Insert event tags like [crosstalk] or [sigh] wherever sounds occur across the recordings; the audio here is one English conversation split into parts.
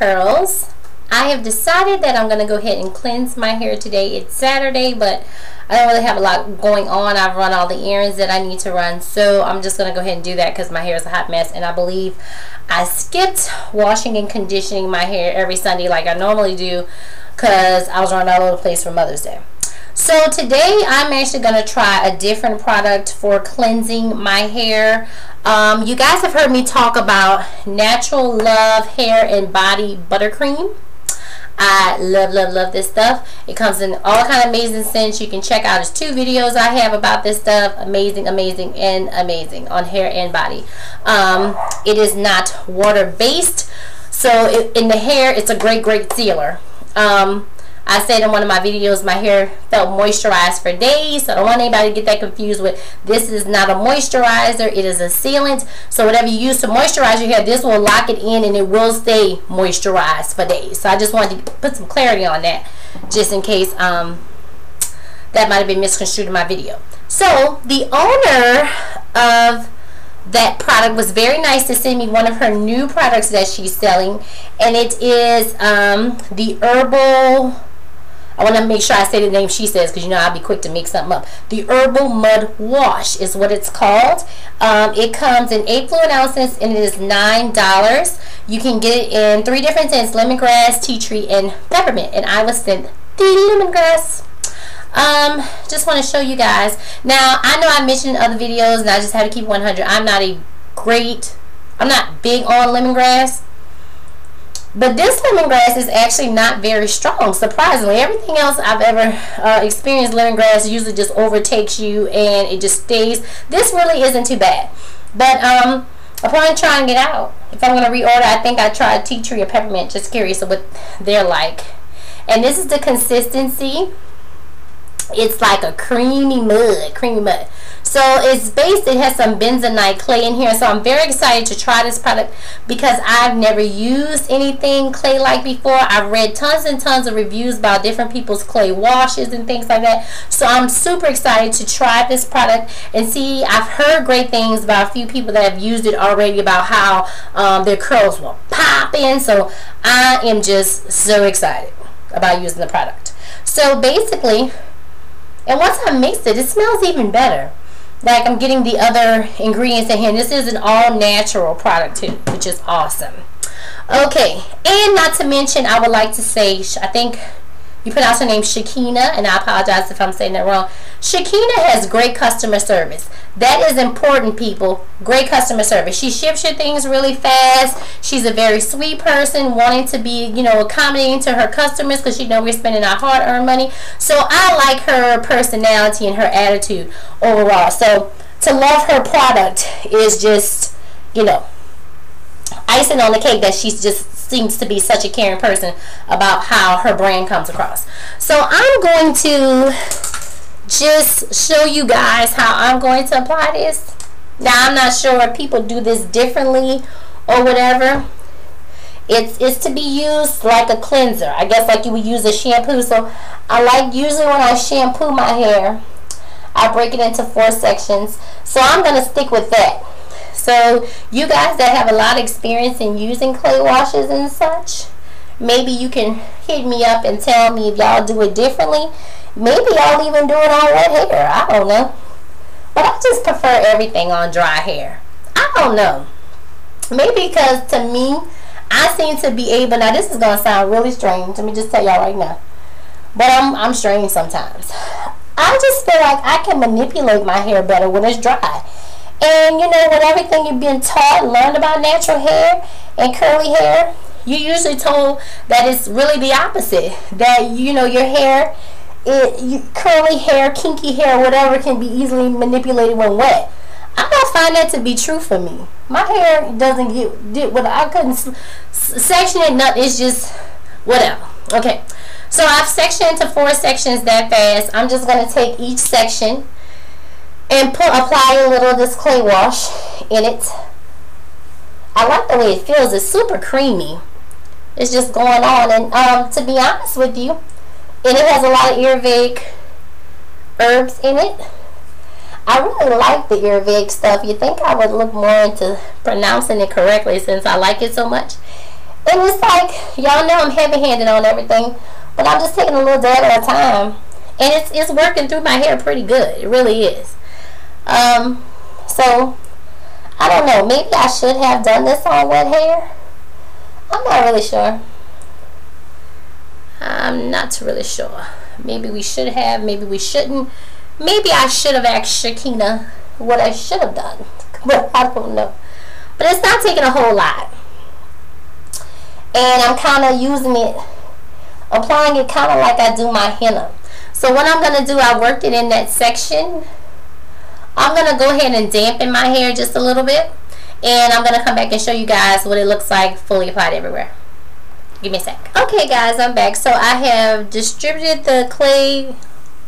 curls. I have decided that I'm going to go ahead and cleanse my hair today. It's Saturday, but I don't really have a lot going on. I've run all the errands that I need to run, so I'm just going to go ahead and do that because my hair is a hot mess, and I believe I skipped washing and conditioning my hair every Sunday like I normally do because I was running all over the place for Mother's Day. So today I'm actually going to try a different product for cleansing my hair. Um, you guys have heard me talk about Natural Love Hair and Body Buttercream. I love, love, love this stuff. It comes in all kind of amazing scents. You can check out. There's two videos I have about this stuff. Amazing, amazing, and amazing on hair and body. Um, it is not water-based. So it, in the hair, it's a great, great sealer. Um, I said in one of my videos my hair felt moisturized for days. So I don't want anybody to get that confused with this is not a moisturizer. It is a sealant. So whatever you use to moisturize your hair, this will lock it in and it will stay moisturized for days. So I just wanted to put some clarity on that just in case um, that might have been misconstrued in my video. So the owner of that product was very nice to send me one of her new products that she's selling and it is um, the herbal I want to make sure I say the name she says because you know I'll be quick to make something up. The Herbal Mud Wash is what it's called. Um, it comes in 8 fluid ounces and it is $9. You can get it in three different scents, lemongrass, tea tree, and peppermint. And I was sent the lemongrass. Um, just want to show you guys. Now, I know I mentioned in other videos and I just had to keep 100. I'm not a great, I'm not big on lemongrass. But this lemongrass is actually not very strong, surprisingly. Everything else I've ever uh, experienced lemongrass usually just overtakes you and it just stays. This really isn't too bad. But um, upon trying it out, if I'm going to reorder, I think I tried tea tree or peppermint, just curious what they're like. And this is the consistency. It's like a creamy mud, creamy mud. So it's based, it has some bentonite clay in here. So I'm very excited to try this product because I've never used anything clay-like before. I've read tons and tons of reviews about different people's clay washes and things like that. So I'm super excited to try this product and see, I've heard great things about a few people that have used it already about how um, their curls will pop in. So I am just so excited about using the product. So basically, and once I mix it, it smells even better like I'm getting the other ingredients in here. This is an all natural product too, which is awesome. Okay, and not to mention, I would like to say, I think you pronounce her name Shakina, and I apologize if I'm saying that wrong. Shakina has great customer service. That is important, people. Great customer service. She ships your things really fast. She's a very sweet person, wanting to be, you know, accommodating to her customers because she know we're spending our hard-earned money. So I like her personality and her attitude overall. So to love her product is just, you know, icing on the cake that she's just seems to be such a caring person about how her brand comes across. So I'm going to just show you guys how I'm going to apply this. Now I'm not sure if people do this differently or whatever. It's, it's to be used like a cleanser. I guess like you would use a shampoo. So I like usually when I shampoo my hair, I break it into four sections. So I'm going to stick with that. So you guys that have a lot of experience in using clay washes and such, maybe you can hit me up and tell me if y'all do it differently. Maybe y'all even do it on wet hair. I don't know. But I just prefer everything on dry hair. I don't know. Maybe because to me, I seem to be able, now this is going to sound really strange. Let me just tell y'all right now. But I'm, I'm strange sometimes. I just feel like I can manipulate my hair better when it's dry. And you know, with everything you've been taught learned about natural hair and curly hair, you're usually told that it's really the opposite. That you know your hair, it you, curly hair, kinky hair, whatever, can be easily manipulated when wet. I don't find that to be true for me. My hair doesn't get did what I couldn't section it. Nothing. It's just whatever. Okay. So I've sectioned into four sections that fast. I'm just gonna take each section and put apply a little of this clay wash in it. I like the way it feels. It's super creamy. It's just going on. And um, to be honest with you, and it has a lot of Ayurvedic herbs in it. I really like the Ayurvedic stuff. You think I would look more into pronouncing it correctly since I like it so much. And it's like, y'all know I'm heavy-handed on everything, but I'm just taking a little dab at a time. And it's, it's working through my hair pretty good. It really is. Um, so, I don't know. Maybe I should have done this on wet hair. I'm not really sure. I'm not really sure. Maybe we should have. Maybe we shouldn't. Maybe I should have asked Shakina what I should have done. [laughs] But I don't know. But it's not taking a whole lot. And I'm kind of using it, applying it kind of like I do my henna. So what I'm going to do, I worked it in that section. I'm going to go ahead and dampen my hair just a little bit. And I'm going to come back and show you guys what it looks like fully applied everywhere. Give me a sec. Okay guys, I'm back. So I have distributed the clay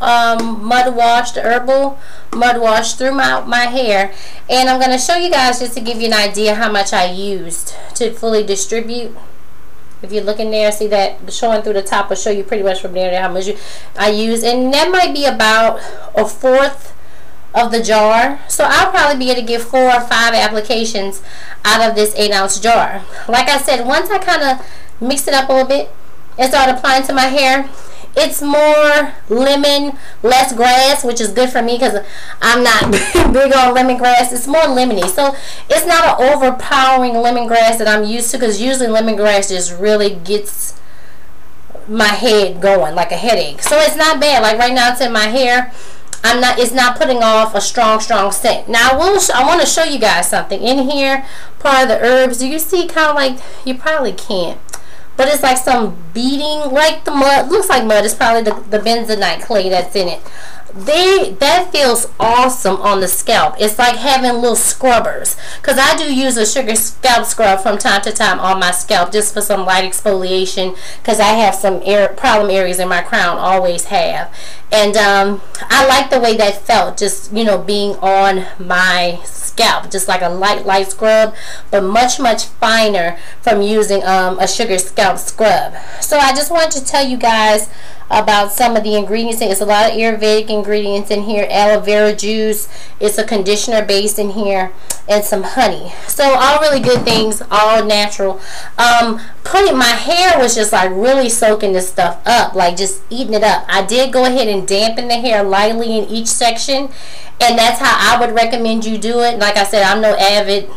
um, mud wash, the herbal mud wash through my, my hair. And I'm going to show you guys just to give you an idea how much I used to fully distribute. If you're looking there, see that showing through the top will show you pretty much from there how much you, I use. And that might be about a fourth of the jar. So I'll probably be able to get four or five applications out of this 8 ounce jar. Like I said, once I kind of mix it up a little bit and start applying to my hair, it's more lemon, less grass, which is good for me because I'm not [laughs] big on lemongrass. It's more lemony. So it's not an overpowering lemongrass that I'm used to because usually lemongrass just really gets my head going like a headache. So it's not bad. Like right now it's in my hair. I'm not it's not putting off a strong strong scent. Now I will I want to show you guys something in here part of the herbs. Do you see kind of like you probably can't but it's like some beading like the mud looks like mud it's probably the, the bentonite clay that's in it they that feels awesome on the scalp. It's like having little scrubbers. Because I do use a sugar scalp scrub from time to time on my scalp just for some light exfoliation because I have some air, problem areas in my crown always have. And um, I like the way that felt just you know being on my scalp just like a light light scrub but much much finer from using um, a sugar scalp scrub. So I just wanted to tell you guys about some of the ingredients. It's a lot of Ayurvedic ingredients in here. Aloe vera juice. It's a conditioner base in here. And some honey. So all really good things. All natural. Um, putting my hair was just like really soaking this stuff up. Like just eating it up. I did go ahead and dampen the hair lightly in each section. And that's how I would recommend you do it. Like I said, I'm no avid...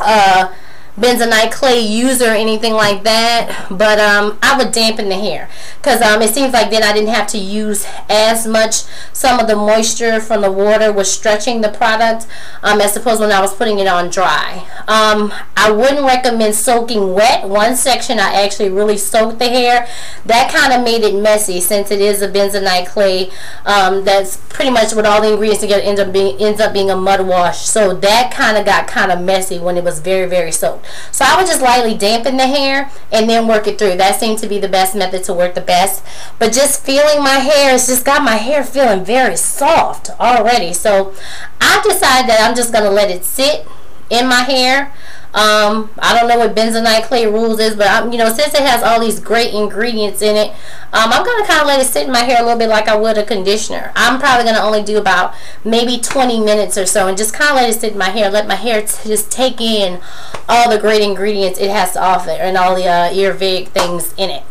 Uh, bentonite clay user or anything like that but um, I would dampen the hair. Because um, it seems like then I didn't have to use as much some of the moisture from the water was stretching the product um, as opposed when I was putting it on dry. Um, I wouldn't recommend soaking wet one section. I actually really soaked the hair. That kind of made it messy since it is a bentonite clay um, that's pretty much what all the ingredients together ends up being ends up being a mud wash. So that kind of got kind of messy when it was very very soaked so I would just lightly dampen the hair and then work it through. That seemed to be the best method to work the best. But just feeling my hair, it's just got my hair feeling very soft already. So I decided that I'm just going to let it sit in my hair um, I don't know what bentonite clay rules is, but I'm, you know, since it has all these great ingredients in it, um, I'm going to kind of let it sit in my hair a little bit like I would a conditioner. I'm probably going to only do about maybe 20 minutes or so and just kind of let it sit in my hair, let my hair just take in all the great ingredients it has to offer and all the uh, Ayurvedic things in it.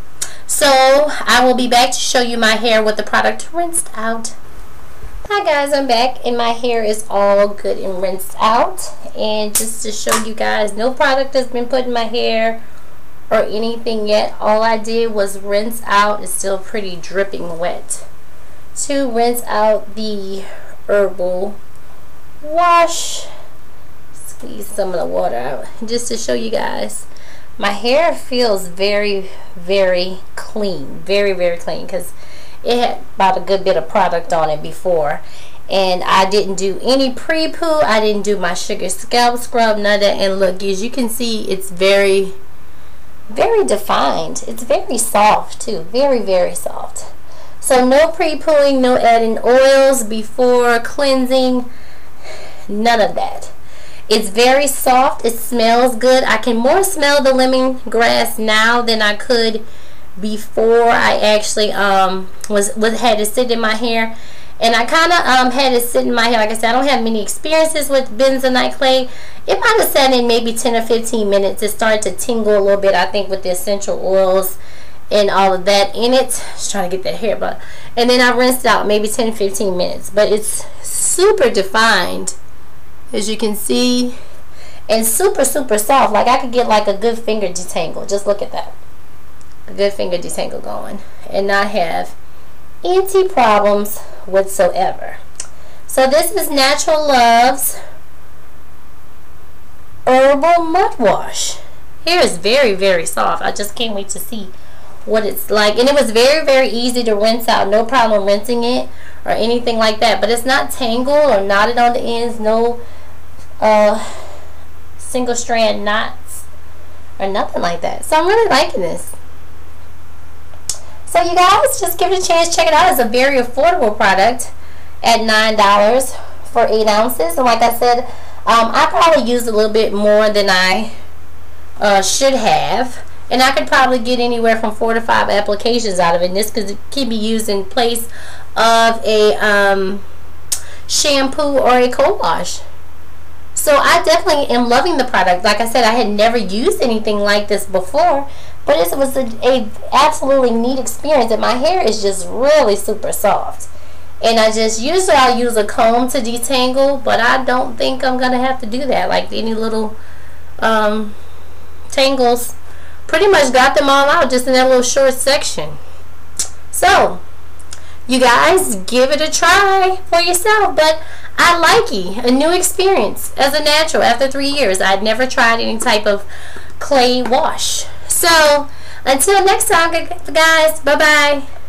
So I will be back to show you my hair with the product rinsed out. Hi guys, I'm back and my hair is all good and rinsed out. And just to show you guys, no product has been put in my hair or anything yet. All I did was rinse out. It's still pretty dripping wet. To rinse out the herbal wash. Squeeze some of the water out. Just to show you guys. My hair feels very, very clean. Very, very clean. Because it had about a good bit of product on it before. And I didn't do any pre-poo. I didn't do my sugar scalp scrub none of that. And look as you can see it's very very defined. It's very soft too. Very very soft. So no pre-pooing no adding oils before cleansing. None of that. It's very soft. It smells good. I can more smell the lemongrass now than I could before I actually um, was, was had to sit in my hair and I kind of um, had it sit in my hair. Like I said, I don't have many experiences with bentonite clay. It might have sat in maybe 10 or 15 minutes. It started to tingle a little bit, I think, with the essential oils and all of that in it. Just trying to get that hair, but and then I rinsed out maybe 10 15 minutes. But it's super defined, as you can see, and super super soft. Like I could get like a good finger detangle. Just look at that, a good finger detangle going, and not have any problems whatsoever. So this is Natural Love's Herbal Mud Wash. Hair is very, very soft. I just can't wait to see what it's like. And it was very, very easy to rinse out. No problem rinsing it or anything like that. But it's not tangled or knotted on the ends. No uh, single strand knots or nothing like that. So I'm really liking this. So you guys, just give it a chance. Check it out. It's a very affordable product at $9 for 8 ounces. And like I said, um, I probably used a little bit more than I uh, should have. And I could probably get anywhere from 4 to 5 applications out of it. And this could, can be used in place of a um, shampoo or a co-wash. So I definitely am loving the product. Like I said, I had never used anything like this before. But it was a, a absolutely neat experience, and my hair is just really super soft. And I just usually I'll use a comb to detangle, but I don't think I'm gonna have to do that. Like any little um, tangles, pretty much got them all out just in that little short section. So you guys give it a try for yourself. But I like it, a new experience as a natural after three years. I'd never tried any type of clay wash. So, until next time, guys, bye-bye.